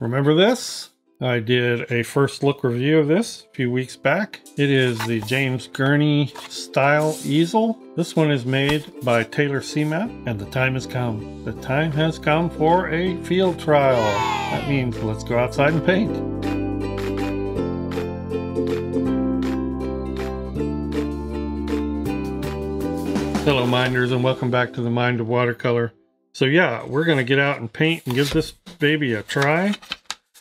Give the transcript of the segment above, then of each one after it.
Remember this? I did a first look review of this a few weeks back. It is the James Gurney style easel. This one is made by Taylor Seamount and the time has come. The time has come for a field trial. That means let's go outside and paint. Hello minders and welcome back to the Mind of Watercolor. So yeah, we're going to get out and paint and give this baby a try.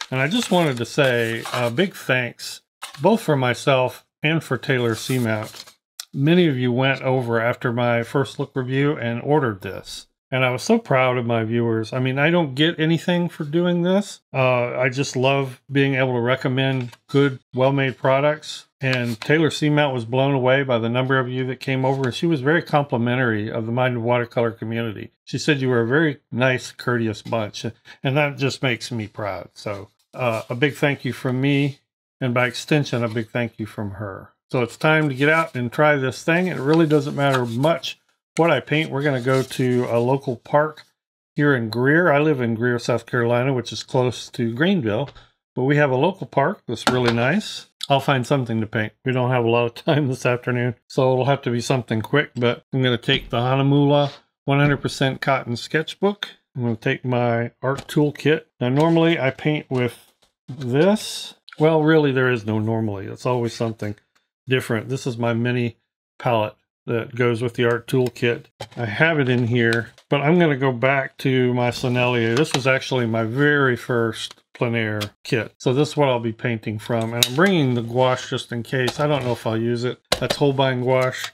And I just wanted to say a big thanks, both for myself and for Taylor Seamount. Many of you went over after my first look review and ordered this. And I was so proud of my viewers. I mean, I don't get anything for doing this. Uh, I just love being able to recommend good, well-made products. And Taylor Seamount was blown away by the number of you that came over. And she was very complimentary of the Mind of Watercolor community. She said you were a very nice, courteous bunch. And that just makes me proud. So uh, a big thank you from me. And by extension, a big thank you from her. So it's time to get out and try this thing. It really doesn't matter much what I paint, we're going to go to a local park here in Greer. I live in Greer, South Carolina, which is close to Greenville, but we have a local park that's really nice. I'll find something to paint. We don't have a lot of time this afternoon, so it'll have to be something quick, but I'm going to take the Hahnemuehle 100% cotton sketchbook. I'm going to take my art toolkit. Now, normally I paint with this. Well, really, there is no normally. It's always something different. This is my mini palette that goes with the art toolkit. I have it in here, but I'm going to go back to my Sennelier. This was actually my very first plein air kit. So this is what I'll be painting from. And I'm bringing the gouache just in case. I don't know if I'll use it. That's Holbein gouache.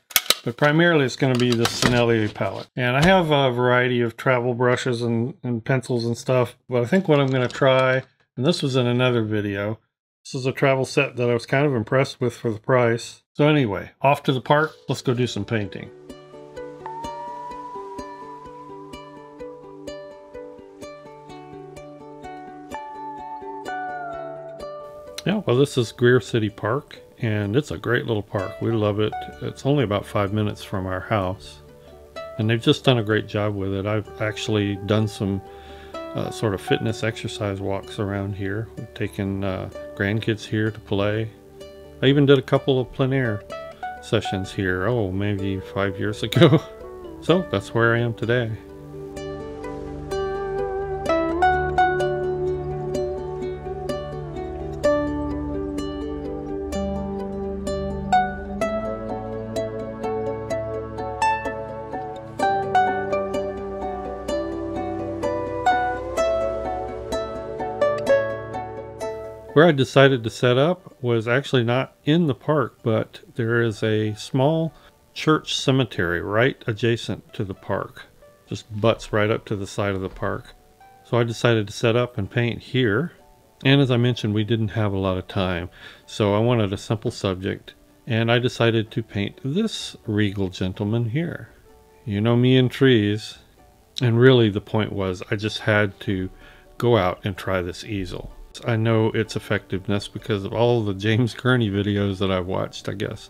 But primarily it's going to be the Sennelier palette. And I have a variety of travel brushes and, and pencils and stuff. But I think what I'm going to try, and this was in another video, this is a travel set that I was kind of impressed with for the price. So anyway, off to the park. Let's go do some painting. Yeah, well, this is Greer City Park, and it's a great little park. We love it. It's only about five minutes from our house, and they've just done a great job with it. I've actually done some uh, sort of fitness exercise walks around here. We've taken uh, grandkids here to play. I even did a couple of plein air sessions here, oh, maybe five years ago. so that's where I am today. Where I decided to set up was actually not in the park, but there is a small church cemetery right adjacent to the park. Just butts right up to the side of the park. So I decided to set up and paint here. And as I mentioned, we didn't have a lot of time. So I wanted a simple subject. And I decided to paint this regal gentleman here. You know me and trees. And really the point was I just had to go out and try this easel. I know its effectiveness because of all the James Gurney videos that I've watched, I guess.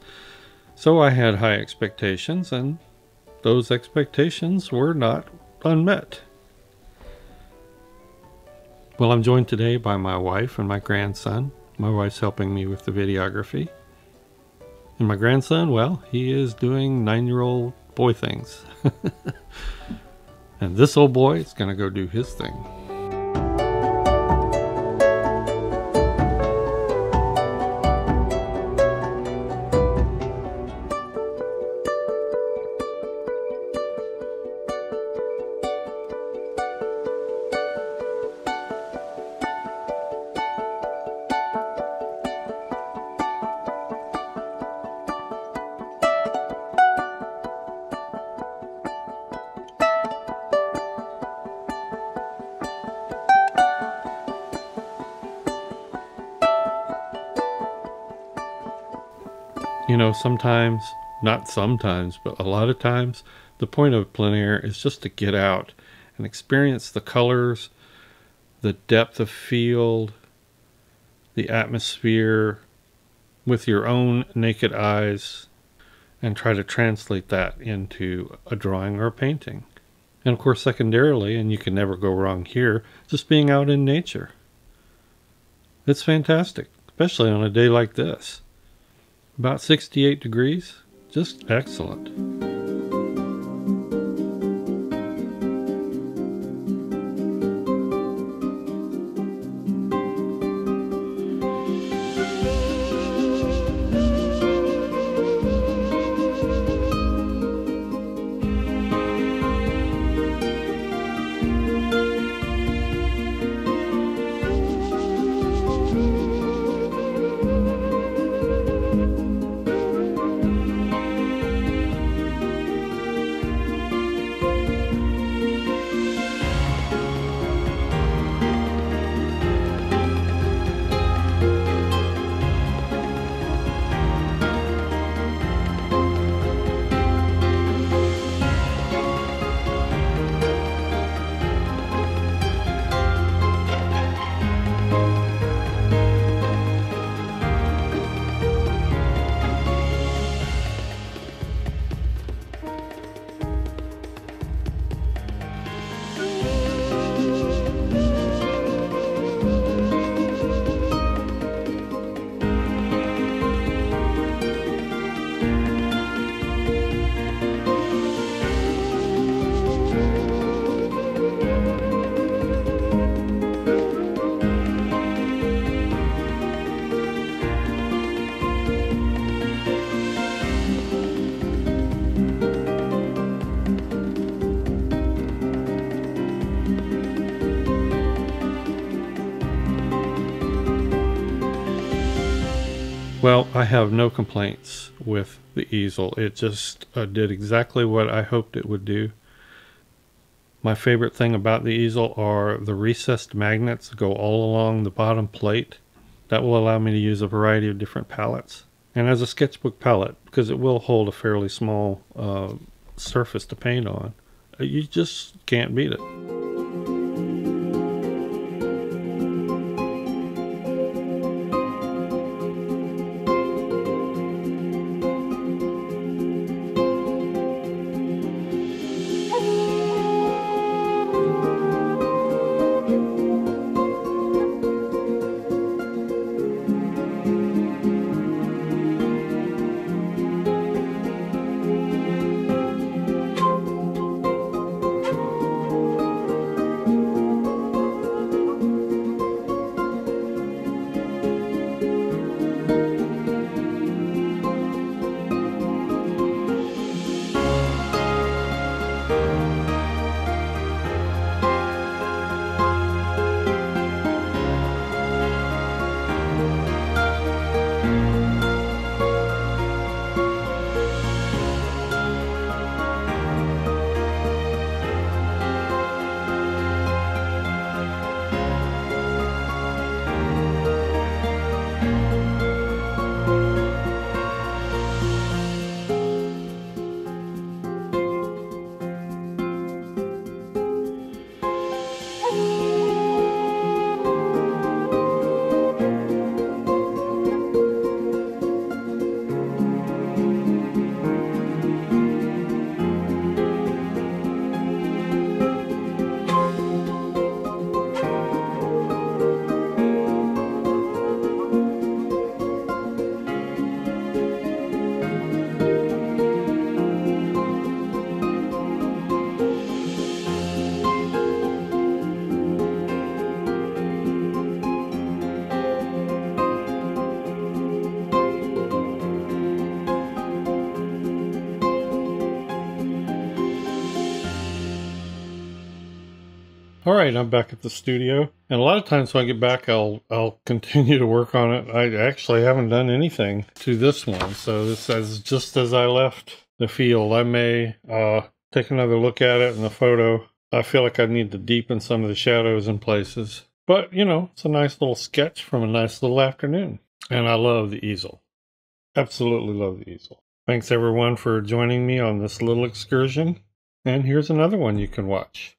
So I had high expectations, and those expectations were not unmet. Well, I'm joined today by my wife and my grandson. My wife's helping me with the videography. And my grandson, well, he is doing nine-year-old boy things. and this old boy is going to go do his thing. Know, sometimes, not sometimes, but a lot of times, the point of plein air is just to get out and experience the colors, the depth of field, the atmosphere with your own naked eyes and try to translate that into a drawing or a painting. And of course, secondarily, and you can never go wrong here, just being out in nature. It's fantastic, especially on a day like this. About 68 degrees, just excellent. Well, I have no complaints with the easel. It just uh, did exactly what I hoped it would do. My favorite thing about the easel are the recessed magnets that go all along the bottom plate. That will allow me to use a variety of different palettes. And as a sketchbook palette, because it will hold a fairly small uh, surface to paint on, uh, you just can't beat it. All right, I'm back at the studio, and a lot of times when I get back, I'll I'll continue to work on it. I actually haven't done anything to this one, so this is just as I left the field. I may uh, take another look at it in the photo. I feel like I need to deepen some of the shadows in places, but you know, it's a nice little sketch from a nice little afternoon, and I love the easel. Absolutely love the easel. Thanks everyone for joining me on this little excursion, and here's another one you can watch.